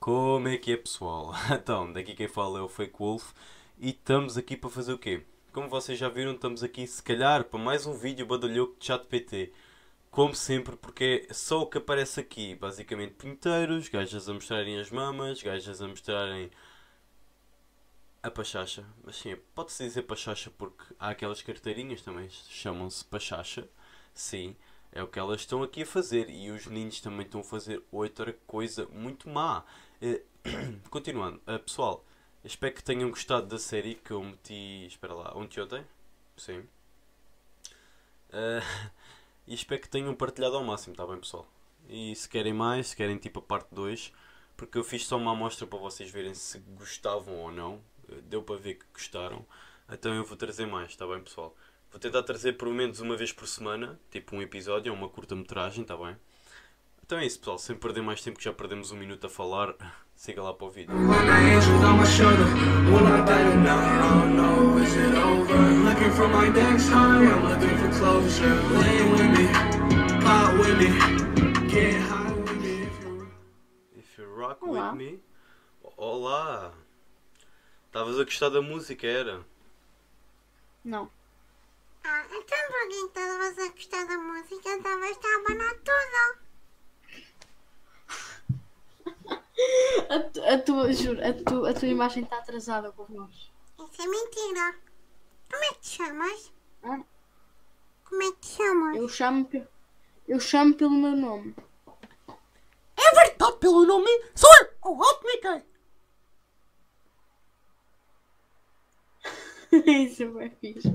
Como é que é pessoal? Então, daqui quem fala é o Fake Wolf e estamos aqui para fazer o quê? Como vocês já viram, estamos aqui se calhar para mais um vídeo badalhoco de chat PT. Como sempre, porque é só o que aparece aqui. Basicamente pinteiros, gajas a mostrarem as mamas, gajas a mostrarem a pachacha. Mas sim, pode-se dizer pachacha porque há aquelas carteirinhas também, chamam-se pachacha. Sim, é o que elas estão aqui a fazer. E os meninos também estão a fazer outra coisa muito má. Eh, continuando, eh, pessoal, espero que tenham gostado da série que eu meti. Espera lá, ontem ontem? Sim. Eh, e espero que tenham partilhado ao máximo, está bem, pessoal? E se querem mais, se querem tipo a parte 2, porque eu fiz só uma amostra para vocês verem se gostavam ou não. Deu para ver que gostaram. Então eu vou trazer mais, está bem, pessoal? Vou tentar trazer pelo menos uma vez por semana, tipo um episódio, uma curta-metragem, está bem? Então é isso, pessoal. Sem perder mais tempo, que já perdemos um minuto a falar, siga lá para o vídeo. If you rock Olá. with me. Olá! Estavas a gostar da música, era? Não. Ah, então por que estavas a gostar da música? Estavas a abanar tudo. A, tu- a tua, juro, a, tu, a tua imagem está atrasada com nós. Isso é mentira. Como é que te chamas? Hã? Como é que te chamas? Eu chamo, eu chamo pelo meu nome. É verdade, pelo nome sou eu, o Alto Mickey. Isso é fixe.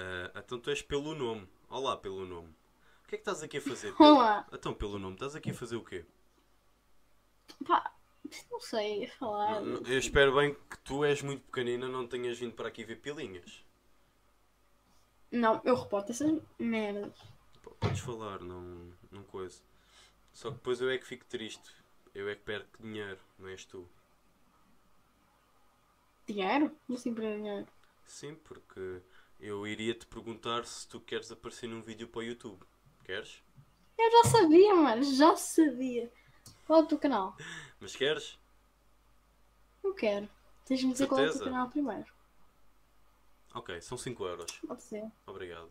Ah, então tu és pelo nome. Olá, pelo nome. O que é que estás aqui a fazer? Olá. Então, pelo nome, estás aqui a fazer o quê? Pá, não sei falar. Não- Eu espero bem que tu és muito pequenina, não tenhas vindo para aqui ver pilinhas. Não, eu reporto essas merdas. P- Podes falar, não, não coisa. Só que depois eu é que fico triste. Eu é que perco dinheiro, não és tu. Dinheiro? Assim para dinheiro? Sim, porque eu iria te perguntar se tu queres aparecer num vídeo para o YouTube. Queres? Eu já sabia, mano, já sabia. Qual é o teu canal? Mas queres? Não quero. Tens-me dizer qual é o teu canal primeiro. Ok, são 5 euros. Pode ser. Obrigado.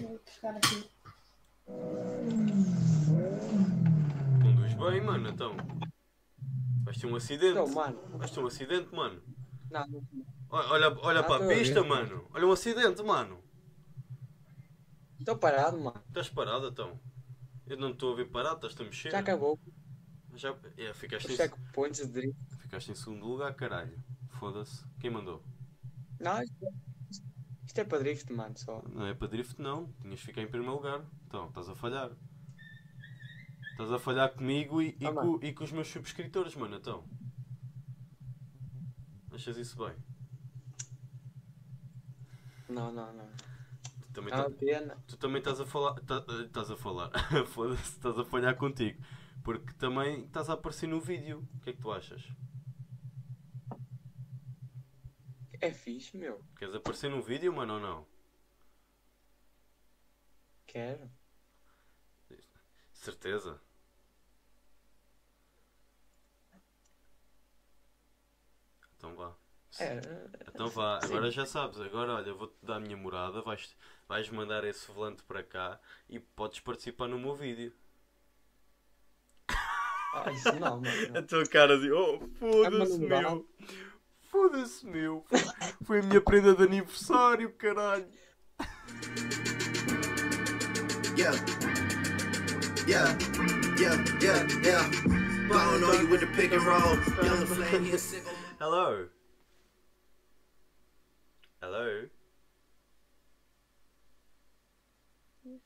Vou buscar aqui. Conduz bem, mano, então. Vais ter um acidente. Então, mano. Vais ter um acidente, mano. Não, não. Olha, olha, olha para a pista, mano. Olha um acidente, mano. Estou parado, mano. Estás parado, então? Eu não estou a ver parado, estás a mexer. Já acabou. Já... É, ficaste, em... de ficaste em segundo lugar, caralho. Foda-se. Quem mandou? Não, isto é- é para drift, mano, só. Não é para drift, não. Tinhas de ficar em primeiro lugar. Então, estás a falhar. Estás a falhar comigo e, e, Ah, co- e com os meus subscritores, mano. Então. Achas isso bem? Não, não, não. Tu também, Não tá- é pena. tu também estás a falar. tá- eh, Estás a falar. Foda-se, estás a falhar contigo. Porque também estás a aparecer no vídeo. O que é que tu achas? É fixe, meu. Queres aparecer no vídeo, mano, ou não? Quero. Certeza? Então vá. É. Então vá, Sim. agora já sabes, agora olha, vou-te dar a minha morada, vais, vais mandar esse volante para cá e podes participar no meu vídeo. Ah, isso não, mano. A tua cara assim, oh, foda-se meu, foda-se meu, foi a minha prenda de aniversário, caralho. Yeah. Yeah. Yeah. Yeah. Yeah. Ballin' on you with the pick and roll. Young flame, he a single. Hello. Hello. If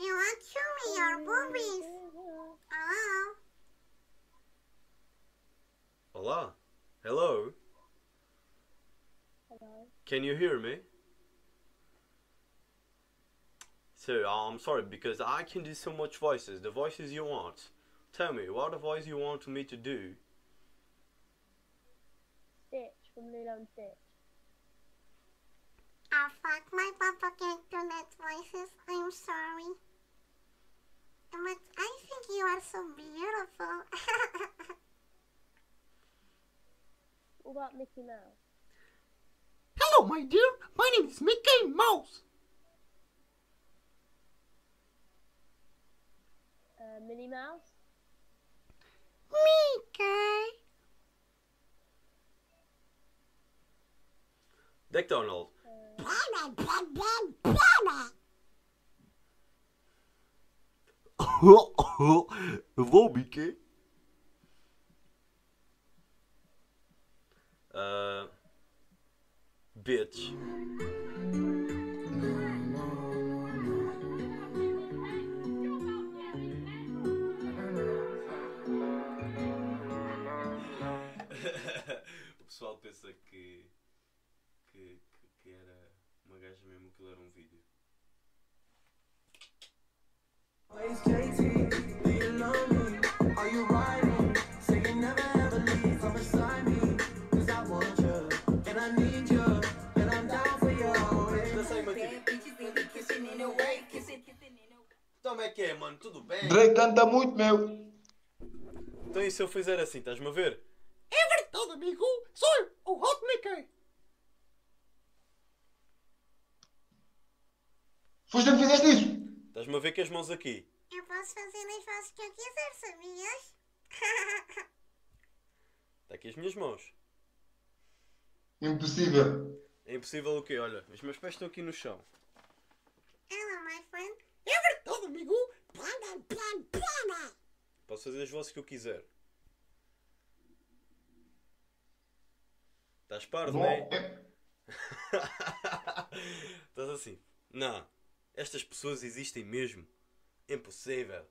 you want to show me your boobies. Hello? Olá. Hello. Can you hear me? So uh, I'm sorry because I can do so much voices. The voices you want. Tell me what the voice you want me to do. Community. Oh ah, fuck, my papa can't do that voices, I'm sorry. But I think you are so beautiful. what about Mickey Mouse? Hello, my dear. My name is Mickey Mouse. Uh, Minnie Mouse? Mickey. Bana, bana. Hello, Mickey. Uh, bitch. o pessoal pensa que, que, que, que era uma gaja mesmo que era um vídeo. It's JT, do you know me? Are you riding? Say you never ever leave from beside me. Cause I want you, and I need you, and I'm down for you. Então como é que é, mano? Tudo bem? Drake canta muito, meu. Então e se eu fizer assim, estás-me a ver? É verdade, amigo. Sou eu, o Hot Mickey. Foste tu que fizeste isso? Estás-me a ver com as mãos aqui? Eu posso fazer as vozes que eu quiser, sabias? Está aqui as minhas mãos. Impossível. É impossível o quê? Olha, os meus pés estão aqui no chão. Hello, my friend. É verdade, amigo. Bana, bana, bana. Posso fazer as vozes que eu quiser. Estás parvo, Bom, não é? é- Estás assim. Não. Estas pessoas existem mesmo. Impossível.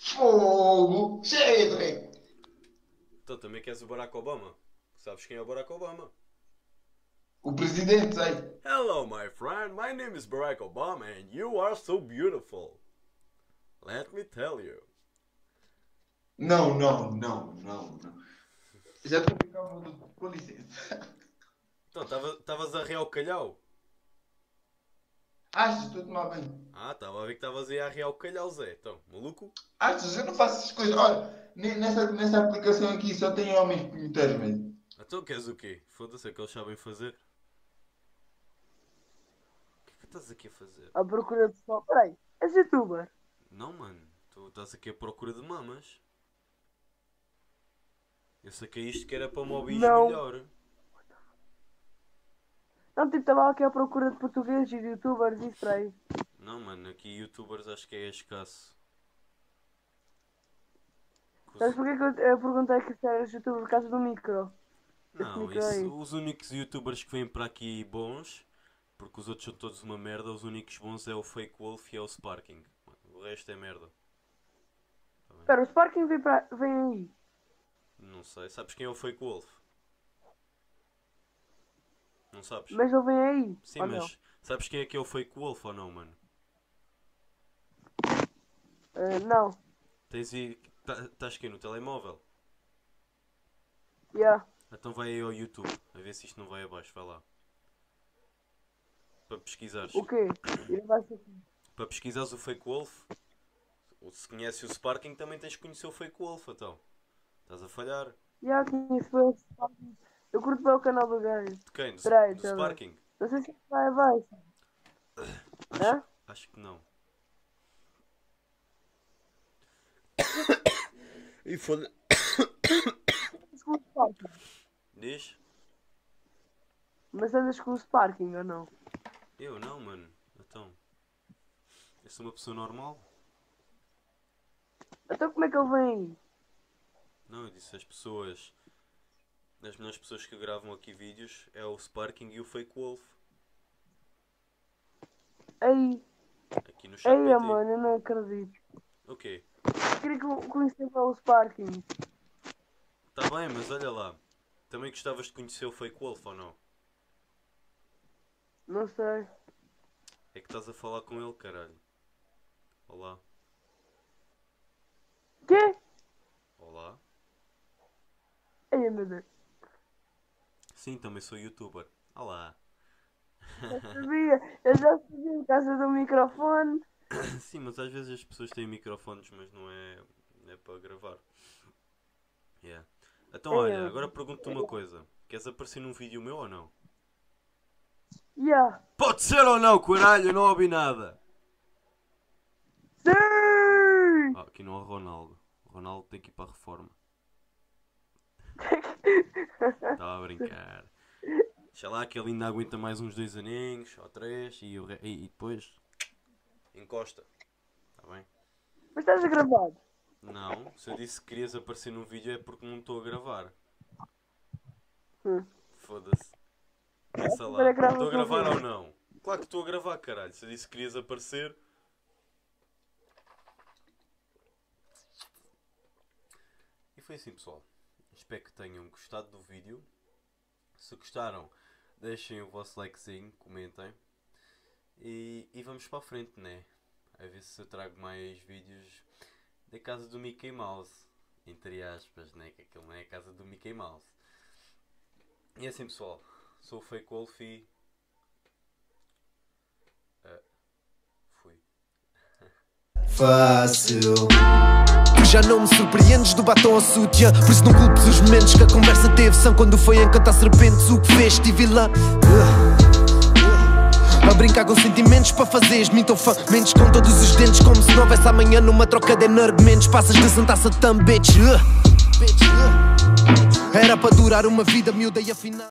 Fogo. Drake. Então também queres o Barack Obama? Sabes quem é o Barack Obama? O presidente, sei. Hello, my friend. My name is Barack Obama and you are so beautiful. Let me tell you. Não, não, não, não, não. Já estou a ficar. Com licença. Então, estavas a real calhau. Achas? Estou a tomar banho. Ah, estava a ver que estavas aí a real calhau, Zé. Então, maluco? Achas? Eu não faço essas coisas. Olha, ne- nessa, nessa aplicação aqui só tem homens boniteiros, velho. Então queres o quê? Foda-se, é que eles sabem fazer. O que é que estás aqui a fazer? À procura de pessoal. Peraí, és youtuber? Não, mano. Tu estás aqui à procura de mamas. Eu saquei isto que era para mobis Não. melhor. Não, tipo, estava aqui à procura de portugueses e de youtubers e isso aí. Não, mano. Aqui youtubers acho que é escasso. Sabes porquê que eu, eu perguntei que se eras youtuber por causa do micro? Não, aí. isso, os únicos youtubers que vêm para aqui bons, porque os outros são todos uma merda, os únicos bons é o Fake Wolf e é o Sparking. O resto é merda. Espera, o Sparking vem, pra, vem aí. Não sei. Sabes quem é o Fake Wolf? Não sabes? Mas ele vem aí. Sim, mas sabes quem é que é o Fake Wolf ou não, mano? Não? Eh, não. Tens aí. tá- Estás aqui no telemóvel? Yeah. Então vai aí ao YouTube, a ver se isto não vai abaixo, vai lá. Para pesquisares. O quê? Ser... Para pesquisares o Fake Wolf, se conhece o Sparking, também tens que conhecer o Fake Wolf, então. Estás a falhar. Yeah, conheço o Sparking. Eu curto bem o canal do gajo. De quem? Do, Peraí, do tá. Sparking? Não sei se ele vai abaixo. Hã? Acho que não. e foda Andas com o Sparking. Diz? Mas andas com o Sparking ou não? Eu não, mano. Então. Eu sou uma pessoa normal. Então como é que ele vem? Não, eu disse as pessoas. As melhores pessoas que gravam aqui vídeos é o Sparking e o Fake Wolf. Aí. Aqui no chat. Aí, PT. mano, eu não acredito. O quê? Queria que conhecer o Sparking. Tá bem, mas olha lá. Também gostavas de conhecer o Fake Wolf ou não? Não sei. É que estás a falar com ele, caralho. Olá. Quê? Olá. Ai, meu Deus. Sim, também sou youtuber. Olá. Eu sabia. Eu já sabia por causa do microfone. Sim, mas às vezes as pessoas têm microfones, mas não é, não é para gravar. Yeah. Então olha, agora pergunto-te uma coisa. Queres aparecer num vídeo meu ou não? Yeah. Pode ser ou não, caralho, não ouvi nada. Sim! Ah, aqui não há Ronaldo. O Ronaldo tem que ir para a reforma. Estava a brincar. Deixa lá que ele ainda aguenta mais uns dois aninhos, ou três, e, re- e- e depois encosta. Está bem? Mas estás a gravar? Não, se eu disse que querias aparecer num vídeo é porque não estou a gravar. Hum. Foda-se. Pensa lá. Estou a gravar ou não? Claro que estou a gravar, caralho. Se eu disse que querias aparecer. E foi assim, pessoal. Espero que tenham gostado do vídeo. Se gostaram, deixem o vosso likezinho, comentem. E, e vamos para a frente, né? A ver se eu trago mais vídeos da casa do Mickey Mouse. Entre aspas, né? Que aquilo não é a casa do Mickey Mouse. E assim, pessoal. Sou o Fake Wolf e. Ah. Fácil. Já não me surpreendes do batom ao sutiã. Por isso não culpes os momentos que a conversa teve São quando foi encantar serpentes. O que fez, estive lá Uh. A brincar com sentimentos para fazeres Me tão fã, mentes com todos os dentes Como se não houvesse amanhã numa troca de argumentos Passas de Santa Satã, bitch. Uh. Era para durar uma vida miúda e afinal